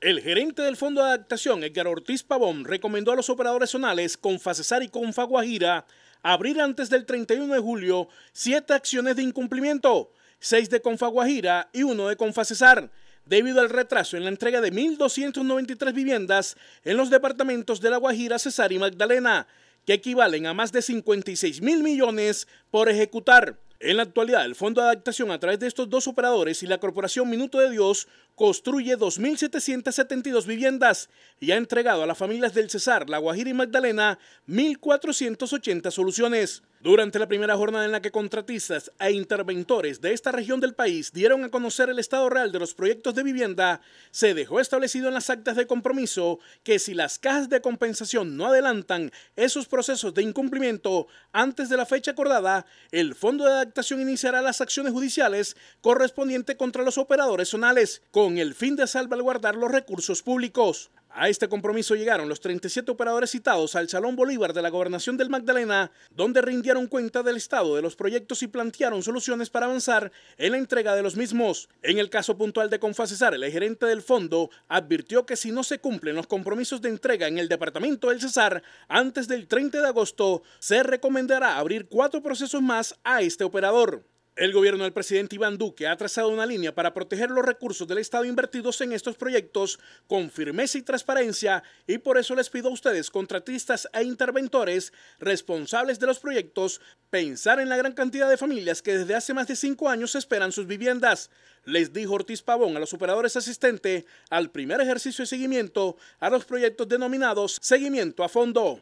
El gerente del Fondo de Adaptación, Edgar Ortiz Pavón, recomendó a los operadores zonales Confacesar y Confaguajira abrir antes del 31 de julio siete acciones de incumplimiento, seis de Confaguajira y uno de Confacesar, debido al retraso en la entrega de 1.293 viviendas en los departamentos de La Guajira, Cesar y Magdalena, que equivalen a más de 56 mil millones por ejecutar. En la actualidad, el Fondo de Adaptación a través de estos dos operadores y la Corporación Minuto de Dios construye 2.772 viviendas y ha entregado a las familias del Cesar, La Guajira y Magdalena 1.480 soluciones. Durante la primera jornada en la que contratistas e interventores de esta región del país dieron a conocer el estado real de los proyectos de vivienda, se dejó establecido en las actas de compromiso que si las cajas de compensación no adelantan esos procesos de incumplimiento antes de la fecha acordada, el Fondo de Adaptación iniciará las acciones judiciales correspondientes contra los operadores zonales, con el fin de salvaguardar los recursos públicos. A este compromiso llegaron los 37 operadores citados al Salón Bolívar de la Gobernación del Magdalena, donde rindieron cuenta del estado de los proyectos y plantearon soluciones para avanzar en la entrega de los mismos. En el caso puntual de Confacesar, el gerente del fondo advirtió que si no se cumplen los compromisos de entrega en el departamento del Cesar antes del 30 de agosto, se recomendará abrir cuatro procesos más a este operador. El gobierno del presidente Iván Duque ha trazado una línea para proteger los recursos del Estado invertidos en estos proyectos con firmeza y transparencia y por eso les pido a ustedes, contratistas e interventores responsables de los proyectos, pensar en la gran cantidad de familias que desde hace más de cinco años esperan sus viviendas. Les dijo Ortiz Pavón a los operadores asistentes al primer ejercicio de seguimiento a los proyectos denominados Seguimiento a Fondo.